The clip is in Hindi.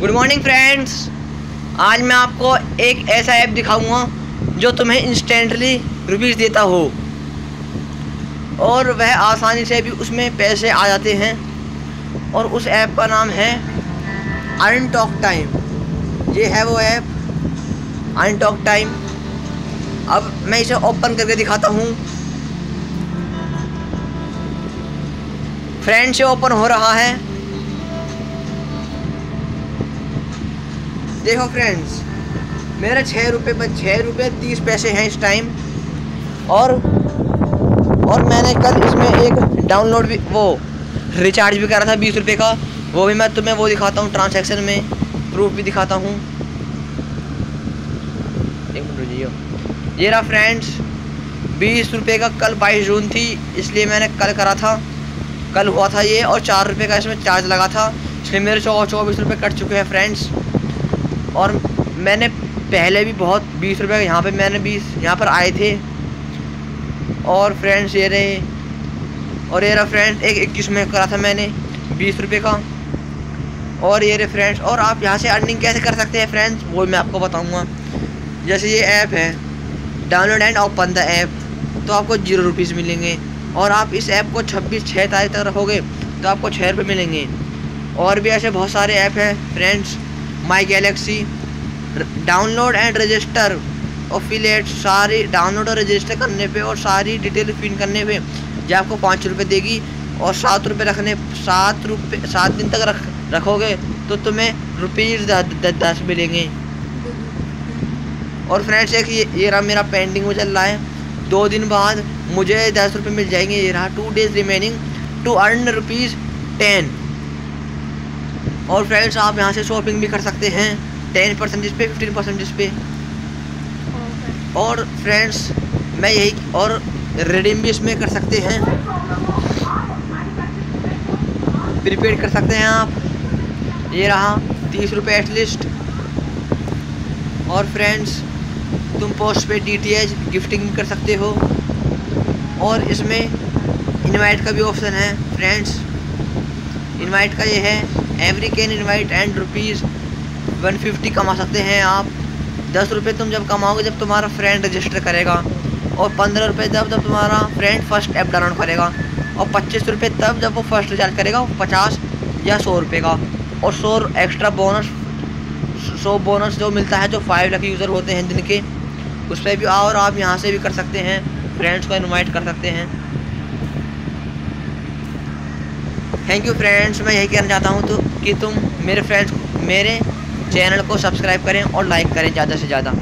गुड मॉर्निंग फ्रेंड्स आज मैं आपको एक ऐसा ऐप दिखाऊँगा जो तुम्हें इंस्टेंटली रुपीज़ देता हो। और वह आसानी से भी उसमें पैसे आ जाते हैं। और उस ऐप का नाम है अर्न टॉक टाइम ये है वो ऐप अर्न टॉक टाइम अब मैं इसे ओपन करके दिखाता हूँ। फ्रेंड से ओपन हो रहा है। देखो फ्रेंड्स मेरे छः रुपये पर छः रुपये तीस पैसे हैं इस टाइम और और मैंने कल इसमें एक डाउनलोड भी, वो रिचार्ज भी करा था बीस रुपये का। वो भी मैं तुम्हें वो दिखाता हूँ ट्रांसैक्शन में प्रूफ भी दिखाता हूँ। ये रहा फ्रेंड्स बीस रुपये का कल बाईस जून थी, इसलिए मैंने कल करा था। कल हुआ था ये, और चार रुपये का इसमें चार्ज लगा था। इसलिए मेरे चौ चौबीस रुपये कट चुके हैं फ्रेंड्स और मैंने पहले भी बहुत बीस रुपये यहाँ पे मैंने बीस, यहाँ पर आए थे। और फ्रेंड्स ये रहे और ये रहा फ्रेंड्स एक इक्कीस में करा था मैंने? बीस रुपये का। और ये रहे फ्रेंड्स और आप यहाँ से अर्निंग कैसे कर सकते हैं फ्रेंड्स वो मैं आपको बताऊँगा। जैसे ये ऐप है download and open the app तो आपको ज़ीरो रुपीज़ मिलेंगे। और आप इस ऐप को छब्बीस छः तारीख तक रखोगे तो आपको छः रुपये मिलेंगे। और भी ऐसे बहुत सारे ऐप हैं friends my galaxy download and register affiliate सारी डाउनलोड और रजिस्टर करने पे और सारी डिटेल फिल करने पे। जो आपको पाँच रुपये देगी और सात रुपये रखने सात रुपये सात दिन तक रख रखोगे तो तुम्हें रुपीज़ दस मिलेंगे। और फ्रेंड्स एक ये, ये रहा मेरा पेंडिंग में चल रहा है। दो दिन बाद मुझे दस रुपये मिल जाएँगे। ये रहा two days remaining to earn rupees ten और फ्रेंड्स आप यहाँ से शॉपिंग भी कर सकते हैं। टेन परसेंटेज पे फिफ्टीन परसेंटेज पे। और फ्रेंड्स मैं यही, और रिडीम भी इसमें कर सकते हैं। प्रीपेड कर सकते हैं आप। ये रहा तीस रुपये एटलीस्ट और फ्रेंड्स तुम पोस्ट पे डी टी एच गिफ्टिंग कर सकते हो। और इसमें इनवाइट का भी ऑप्शन है फ्रेंड्स इनवाइट का ये है every can invite and rupees one fifty कमा सकते हैं आप। दस रुपये तुम जब कमाओगे, जब तुम्हारा फ्रेंड रजिस्टर करेगा, और पंद्रह रुपये जब जब तुम्हारा फ्रेंड फ़र्स्ट ऐप डाउनलोड करेगा, और पच्चीस रुपये तब जब वो फ़र्स्ट रिचार्ज करेगा पचास या सौ रुपये का। और सौ एक्स्ट्रा बोनस सौ बोनस जो मिलता है, जो फाइव लाख यूज़र होते हैं जिनके उस पर भी और आप यहाँ से भी कर सकते हैं फ्रेंड्स को इनवाइट कर सकते हैं। थैंक यू फ्रेंड्स मैं यही कहना चाहता हूँ तो कि तुम मेरे फ्रेंड्स मेरे चैनल को सब्सक्राइब करें और लाइक करें ज़्यादा से ज़्यादा।